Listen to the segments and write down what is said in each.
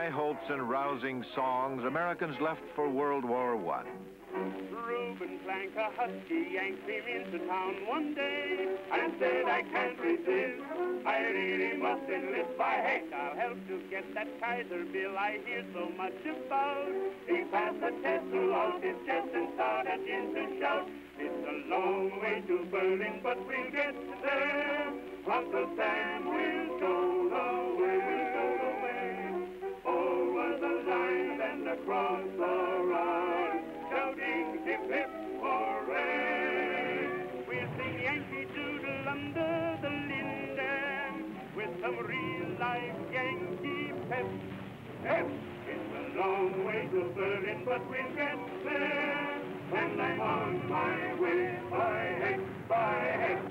high hopes and rousing songs, Americans left for World War I. Reuben Plank, a husky Yank, came into town one day and said, I can't resist. I really must enlist. By heck, I'll help to get that Kaiser bill I hear so much about. He passed the test throughout his chest and started in to shout. It's a long way to Berlin, but we'll get there. Uncle Sam will go the way, the run, shouting hip hip hooray. We'll sing Yankee Doodle Unter den Linden with some real life Yankee pep. Pep! It's a long way to Berlin, but we'll get there. And I'm on my way by heck, by heck.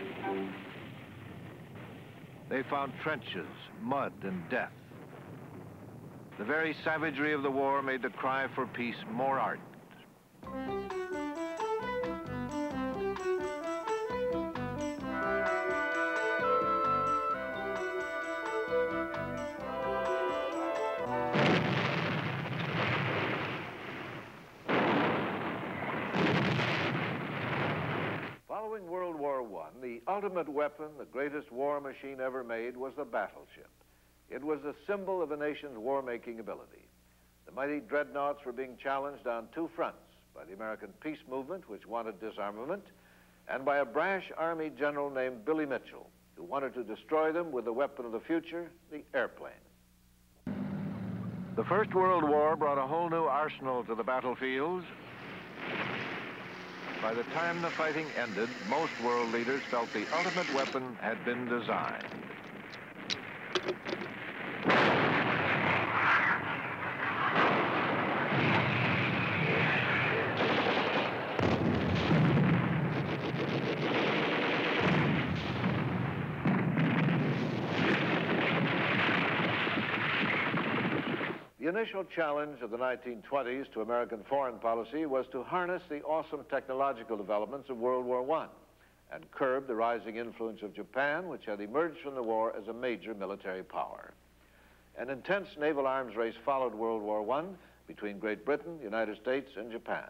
They found trenches, mud, and death. The very savagery of the war made the cry for peace more ardent. Following World War I, the ultimate weapon, the greatest war machine ever made, was the battleship. It was a symbol of a nation's war-making ability. The mighty dreadnoughts were being challenged on two fronts, by the American peace movement, which wanted disarmament, and by a brash Army general named Billy Mitchell, who wanted to destroy them with the weapon of the future, the airplane. The First World War brought a whole new arsenal to the battlefields. By the time the fighting ended, most world leaders felt the ultimate weapon had been designed. Initial challenge of the 1920s to American foreign policy was to harness the awesome technological developments of World War I and curb the rising influence of Japan, which had emerged from the war as a major military power. An intense naval arms race followed World War I between Great Britain, the United States, and Japan.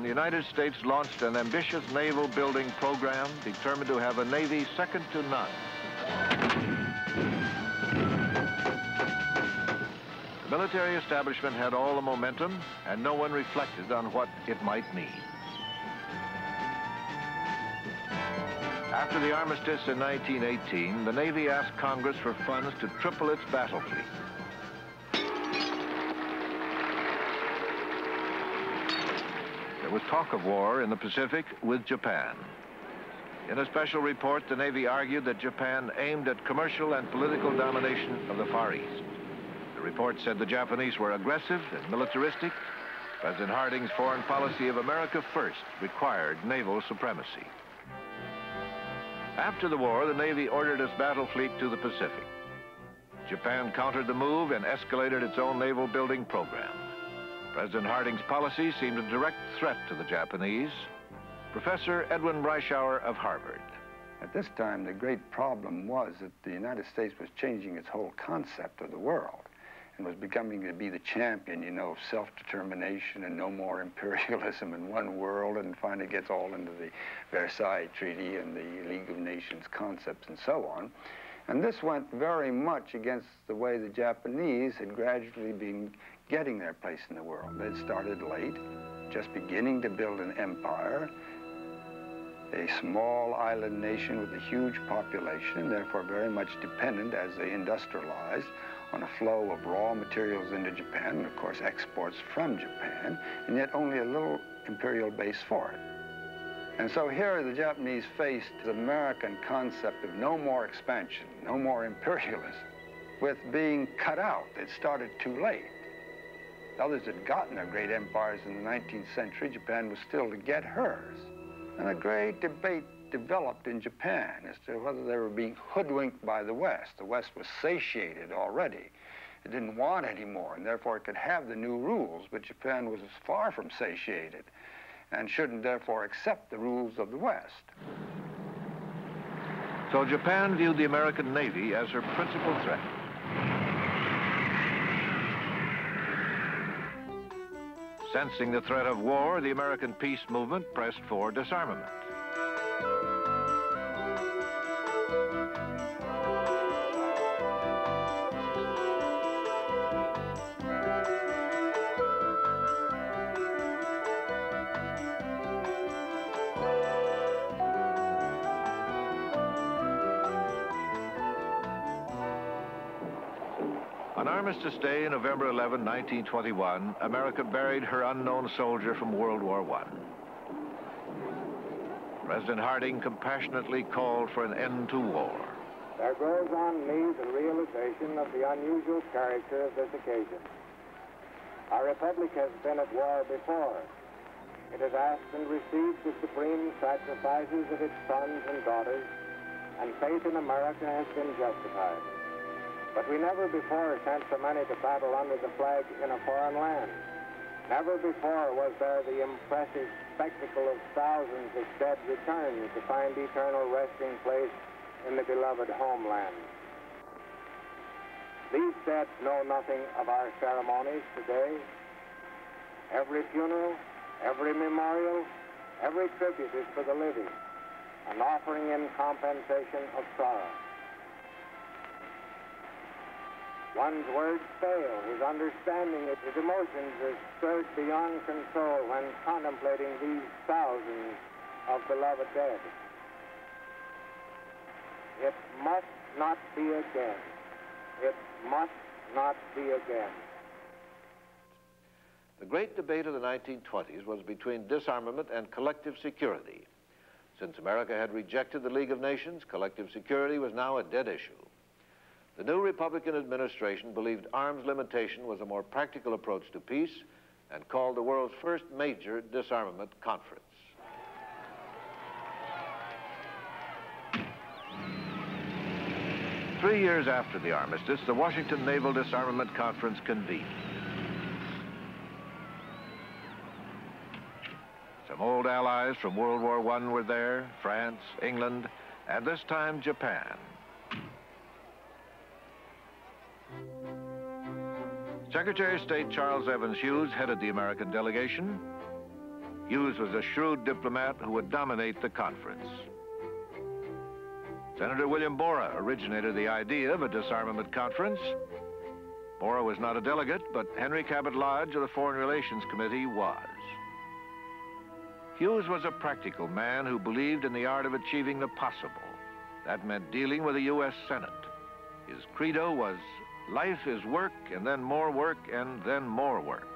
The United States launched an ambitious naval building program determined to have a Navy second to none. The military establishment had all the momentum, and no one reflected on what it might mean. After the armistice in 1918, the Navy asked Congress for funds to triple its battle fleet. There was talk of war in the Pacific with Japan. In a special report, the Navy argued that Japan aimed at commercial and political domination of the Far East. The report said the Japanese were aggressive and militaristic. President Harding's foreign policy of America first required naval supremacy. After the war, the Navy ordered its battle fleet to the Pacific. Japan countered the move and escalated its own naval building program. President Harding's policy seemed a direct threat to the Japanese. Professor Edwin Reischauer of Harvard. At this time, the great problem was that the United States was changing its whole concept of the world and was becoming to be the champion, you know, of self-determination and no more imperialism in one world, and finally gets all into the Versailles Treaty and the League of Nations concepts and so on. And this went very much against the way the Japanese had gradually been getting their place in the world. They'd started late, just beginning to build an empire, a small island nation with a huge population, therefore very much dependent as they industrialized on a flow of raw materials into Japan, and of course exports from Japan, and yet only a little imperial base for it. And so here the Japanese faced the American concept of no more expansion, no more imperialism, with being cut out. They'd started too late. Others had gotten their great empires in the 19th century. Japan was still to get hers. And a great debate developed in Japan as to whether they were being hoodwinked by the West. The West was satiated already it didn't want any more, and therefore it could have the new rules, but Japan was far from satiated and shouldn't therefore accept the rules of the West. So Japan viewed the American Navy as her principal threat. Sensing the threat of war, the American peace movement pressed for disarmament. Armistice Day, November 11, 1921, America buried her unknown soldier from World War I. President Harding compassionately called for an end to war. There grows on me the realization of the unusual character of this occasion. Our republic has been at war before. It has asked and received the supreme sacrifices of its sons and daughters, and faith in America has been justified. But we never before sent so many to battle under the flag in a foreign land. Never before was there the impressive spectacle of thousands of dead returned to find eternal resting place in the beloved homeland. These dead know nothing of our ceremonies today. Every funeral, every memorial, every tribute is for the living, an offering in compensation of sorrow. One's words fail. His understanding of his emotions is stirred beyond control when contemplating these thousands of beloved dead. It must not be again. It must not be again. The great debate of the 1920s was between disarmament and collective security. Since America had rejected the League of Nations, collective security was now a dead issue. The new Republican administration believed arms limitation was a more practical approach to peace and called the world's first major disarmament conference. Three years after the armistice, the Washington Naval Disarmament Conference convened. Some old allies from World War I were there, France, England, and this time Japan. Secretary of State Charles Evans Hughes headed the American delegation. Hughes was a shrewd diplomat who would dominate the conference. Senator William Borah originated the idea of a disarmament conference. Borah was not a delegate, but Henry Cabot Lodge of the Foreign Relations Committee was. Hughes was a practical man who believed in the art of achieving the possible. That meant dealing with the U.S. Senate. His credo was Life is work, and then more work, and then more work.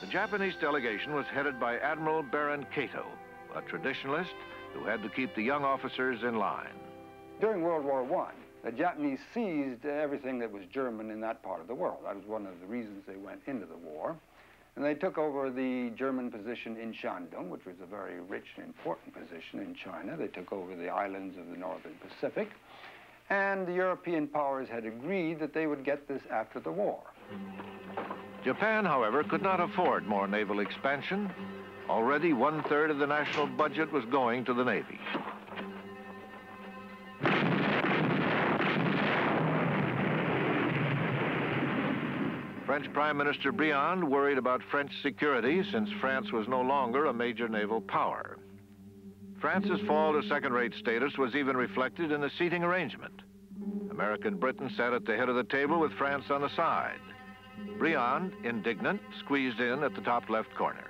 The Japanese delegation was headed by Admiral Baron Kato, a traditionalist who had to keep the young officers in line. During World War I, the Japanese seized everything that was German in that part of the world. That was one of the reasons they went into the war. And they took over the German position in Shandong, which was a very rich and important position in China. They took over the islands of the northern Pacific and the European powers had agreed that they would get this after the war. Japan, however, could not afford more naval expansion. Already one-third of the national budget was going to the Navy. French Prime Minister Briand worried about French security since France was no longer a major naval power. France's fall to second-rate status was even reflected in the seating arrangement. American Britain sat at the head of the table with France on the side. Briand, indignant, squeezed in at the top left corner.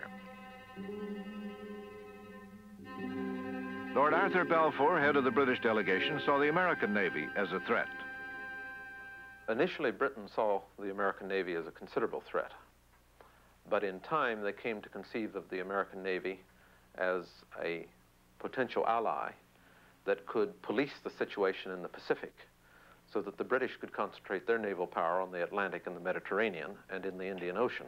Lord Arthur Balfour, head of the British delegation, saw the American Navy as a threat. Initially, Britain saw the American Navy as a considerable threat. But in time, they came to conceive of the American Navy as a potential ally that could police the situation in the Pacific so that the British could concentrate their naval power on the Atlantic and the Mediterranean and in the Indian Ocean.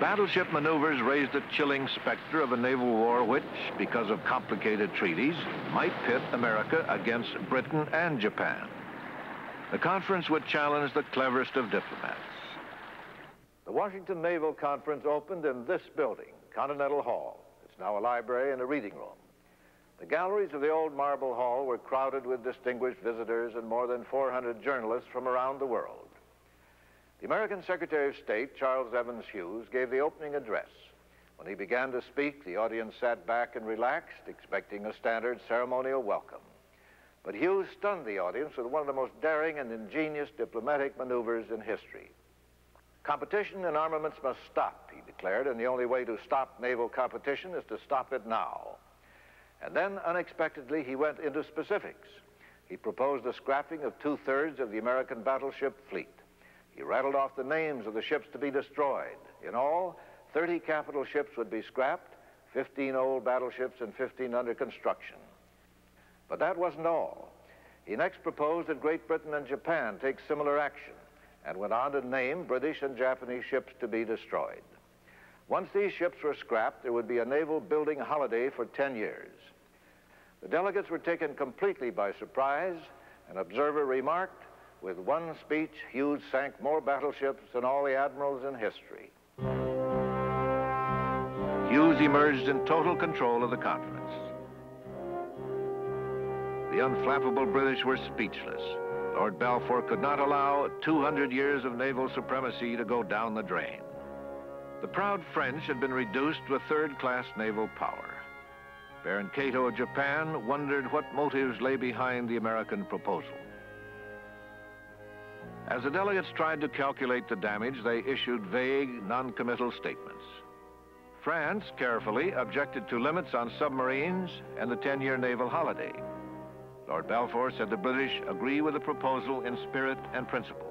Battleship maneuvers raised the chilling specter of a naval war which, because of complicated treaties, might pit America against Britain and Japan. The conference would challenge the cleverest of diplomats. The Washington Naval Conference opened in this building, Continental Hall. It's now a library and a reading room. The galleries of the old marble hall were crowded with distinguished visitors and more than 400 journalists from around the world. The American Secretary of State, Charles Evans Hughes, gave the opening address. When he began to speak, the audience sat back and relaxed, expecting a standard ceremonial welcome. But Hughes stunned the audience with one of the most daring and ingenious diplomatic maneuvers in history. Competition in armaments must stop, he declared, and the only way to stop naval competition is to stop it now. And then, unexpectedly, he went into specifics. He proposed the scrapping of two-thirds of the American battleship fleet. He rattled off the names of the ships to be destroyed. In all, 30 capital ships would be scrapped, 15 old battleships and 15 under construction. But that wasn't all. He next proposed that Great Britain and Japan take similar action and went on to name British and Japanese ships to be destroyed. Once these ships were scrapped, there would be a naval building holiday for 10 years. The delegates were taken completely by surprise. An observer remarked, with one speech, Hughes sank more battleships than all the admirals in history. Hughes emerged in total control of the conference. The unflappable British were speechless. Lord Balfour could not allow 200 years of naval supremacy to go down the drain. The proud French had been reduced to a third-class naval power. Baron Kato of Japan wondered what motives lay behind the American proposal. As the delegates tried to calculate the damage, they issued vague, non-committal statements. France carefully objected to limits on submarines and the 10-year naval holiday. Lord Balfour said the British agree with the proposal in spirit and principle.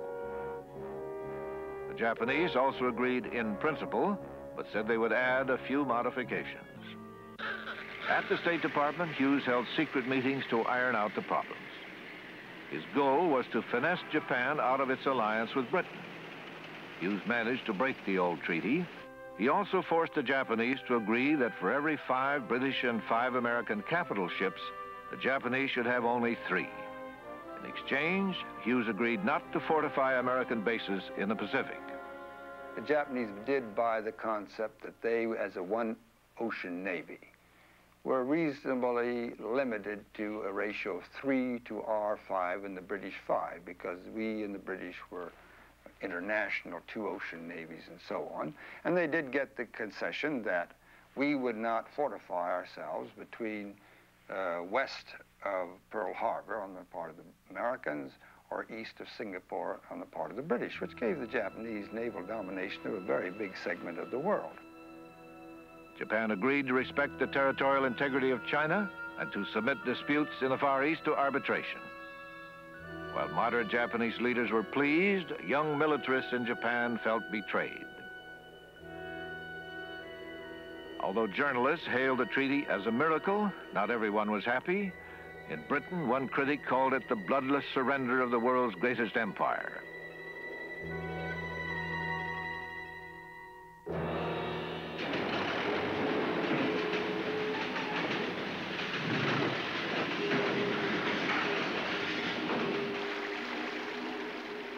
The Japanese also agreed in principle, but said they would add a few modifications. At the State Department, Hughes held secret meetings to iron out the problems. His goal was to finesse Japan out of its alliance with Britain. Hughes managed to break the old treaty. He also forced the Japanese to agree that for every five British and five American capital ships, the Japanese should have only three. In exchange, Hughes agreed not to fortify American bases in the Pacific. The Japanese did buy the concept that they, as a one ocean navy, were reasonably limited to a ratio of 3 to R5 and the British 5 because we and the British were international two-ocean navies and so on. And they did get the concession that we would not fortify ourselves between uh, west of Pearl Harbor on the part of the Americans or east of Singapore on the part of the British, which gave the Japanese naval domination of a very big segment of the world. Japan agreed to respect the territorial integrity of China and to submit disputes in the Far East to arbitration. While moderate Japanese leaders were pleased, young militarists in Japan felt betrayed. Although journalists hailed the treaty as a miracle, not everyone was happy. In Britain, one critic called it the bloodless surrender of the world's greatest empire.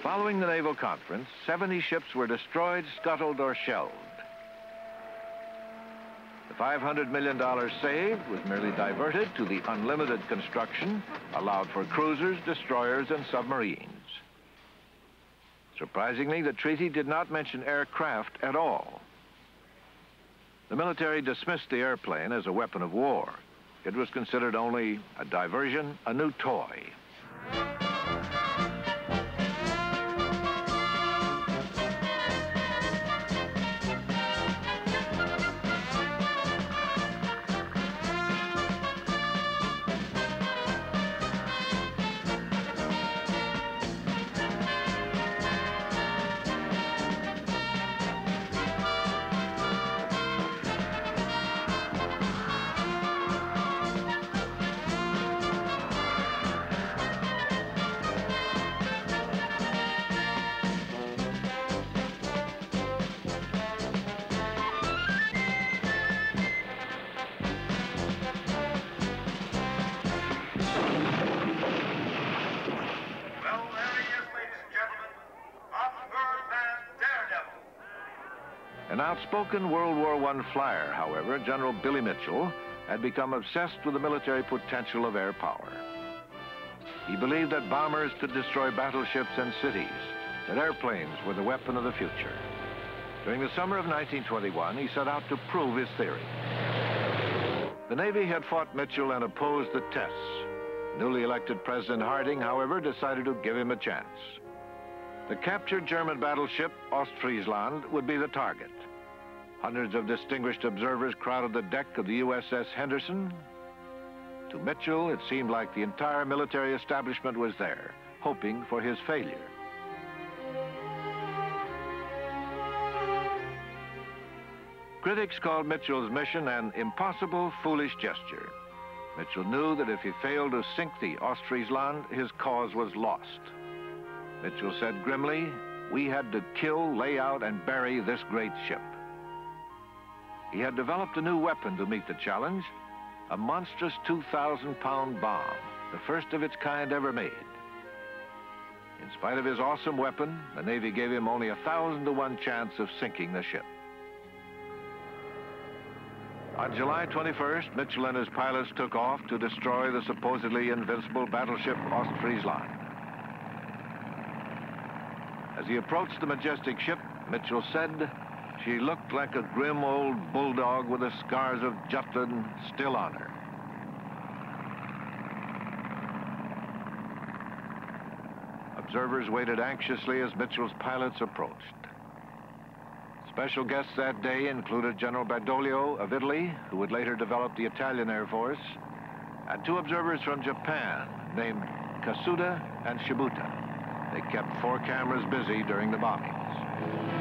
Following the naval conference, 70 ships were destroyed, scuttled, or shelled. The $500 million saved was merely diverted to the unlimited construction allowed for cruisers, destroyers, and submarines. Surprisingly, the treaty did not mention aircraft at all. The military dismissed the airplane as a weapon of war. It was considered only a diversion, a new toy. An outspoken World War I flyer, however, General Billy Mitchell, had become obsessed with the military potential of air power. He believed that bombers could destroy battleships and cities, that airplanes were the weapon of the future. During the summer of 1921, he set out to prove his theory. The Navy had fought Mitchell and opposed the tests. Newly elected President Harding, however, decided to give him a chance. The captured German battleship Ostfriesland would be the target. Hundreds of distinguished observers crowded the deck of the USS Henderson. To Mitchell, it seemed like the entire military establishment was there, hoping for his failure. Critics called Mitchell's mission an impossible, foolish gesture. Mitchell knew that if he failed to sink the Ostfriesland, his cause was lost. Mitchell said grimly, we had to kill, lay out, and bury this great ship. He had developed a new weapon to meet the challenge, a monstrous 2,000-pound bomb, the first of its kind ever made. In spite of his awesome weapon, the Navy gave him only a thousand to one chance of sinking the ship. On July 21st, Mitchell and his pilots took off to destroy the supposedly invincible battleship Ostfriesland. As he approached the majestic ship, Mitchell said, she looked like a grim old bulldog with the scars of Jutland still on her. Observers waited anxiously as Mitchell's pilots approached. Special guests that day included General Badoglio of Italy, who would later develop the Italian Air Force, and two observers from Japan named Kasuda and Shibuta. They kept four cameras busy during the bombings.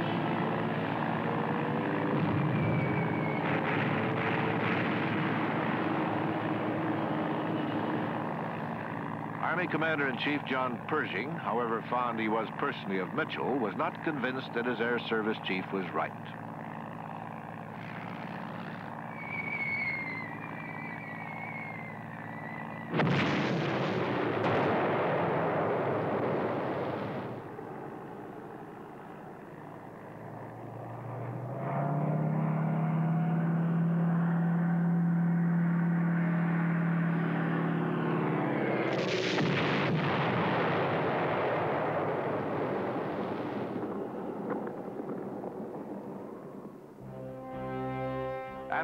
Army Commander-in-Chief John Pershing, however fond he was personally of Mitchell, was not convinced that his Air Service chief was right.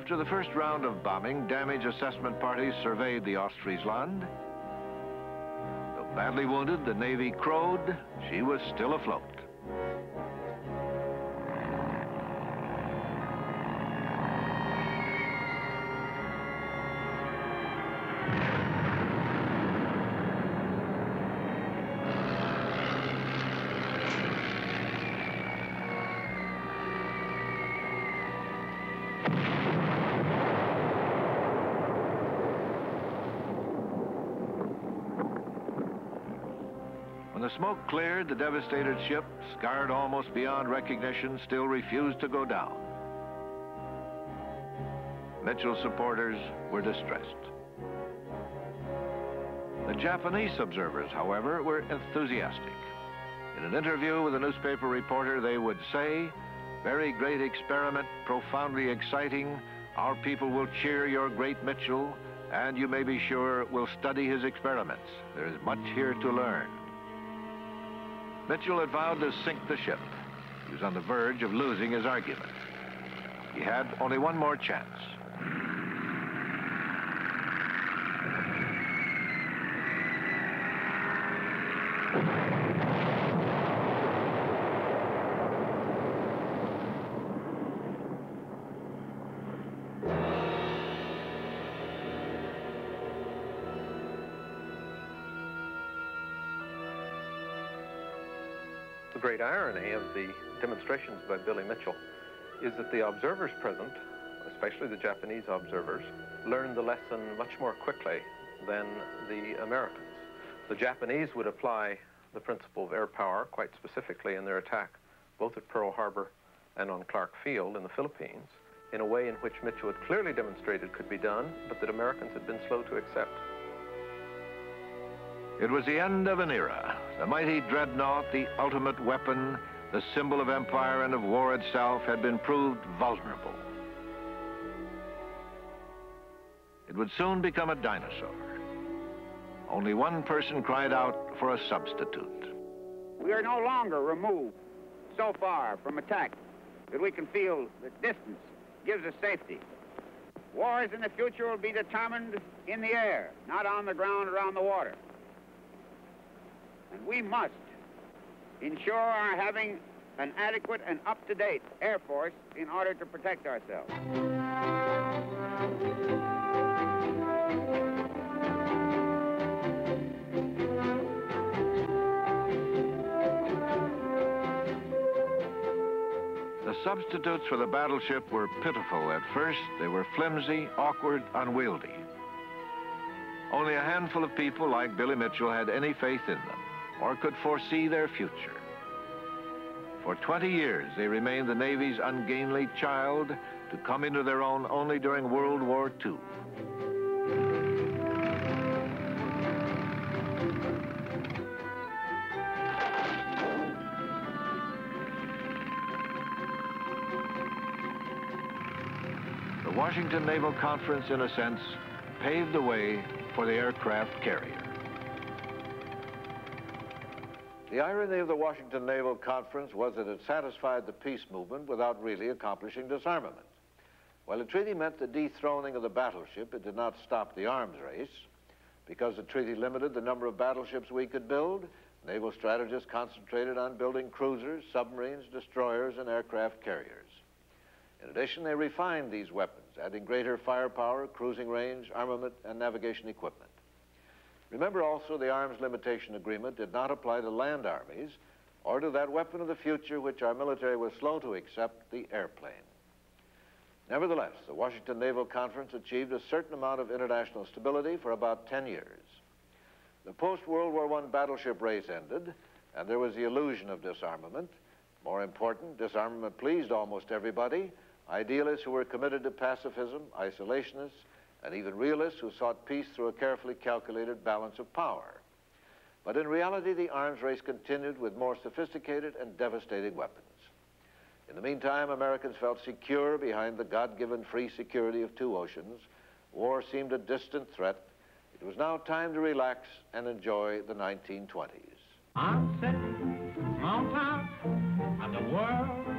After the first round of bombing, damage assessment parties surveyed the Ostfriesland. Though badly wounded, the Navy crowed, she was still afloat. Smoke cleared, the devastated ship, scarred almost beyond recognition, still refused to go down. Mitchell's supporters were distressed. The Japanese observers, however, were enthusiastic. In an interview with a newspaper reporter, they would say, very great experiment, profoundly exciting. Our people will cheer your great Mitchell, and you may be sure we'll study his experiments. There is much here to learn. Mitchell had vowed to sink the ship. He was on the verge of losing his argument. He had only one more chance. Great irony of the demonstrations by Billy Mitchell is that the observers present, especially the Japanese observers, learned the lesson much more quickly than the Americans. The Japanese would apply the principle of air power quite specifically in their attack, both at Pearl Harbor and on Clark Field in the Philippines, in a way in which Mitchell had clearly demonstrated could be done, but that Americans had been slow to accept. It was the end of an era. The mighty dreadnought, the ultimate weapon, the symbol of empire and of war itself, had been proved vulnerable. It would soon become a dinosaur. Only one person cried out for a substitute. We are no longer removed so far from attack that we can feel that distance gives us safety. Wars in the future will be determined in the air, not on the ground or on the water. And we must ensure our having an adequate and up-to-date Air Force in order to protect ourselves. The substitutes for the battleship were pitiful at first. They were flimsy, awkward, unwieldy. Only a handful of people like Billy Mitchell had any faith in them or could foresee their future. For 20 years, they remained the Navy's ungainly child to come into their own only during World War II. The Washington Naval Conference, in a sense, paved the way for the aircraft carrier. The irony of the Washington Naval Conference was that it satisfied the peace movement without really accomplishing disarmament. While the treaty meant the dethroning of the battleship, it did not stop the arms race. Because the treaty limited the number of battleships we could build, naval strategists concentrated on building cruisers, submarines, destroyers, and aircraft carriers. In addition, they refined these weapons, adding greater firepower, cruising range, armament, and navigation equipment. Remember also the Arms Limitation Agreement did not apply to land armies or to that weapon of the future which our military was slow to accept, the airplane. Nevertheless, the Washington Naval Conference achieved a certain amount of international stability for about 10 years. The post-World War I battleship race ended, and there was the illusion of disarmament. More important, disarmament pleased almost everybody, idealists who were committed to pacifism, isolationists, and even realists who sought peace through a carefully calculated balance of power. But in reality, the arms race continued with more sophisticated and devastating weapons. In the meantime, Americans felt secure behind the God-given free security of two oceans. War seemed a distant threat. It was now time to relax and enjoy the 1920s. I'm sitting on top of the world,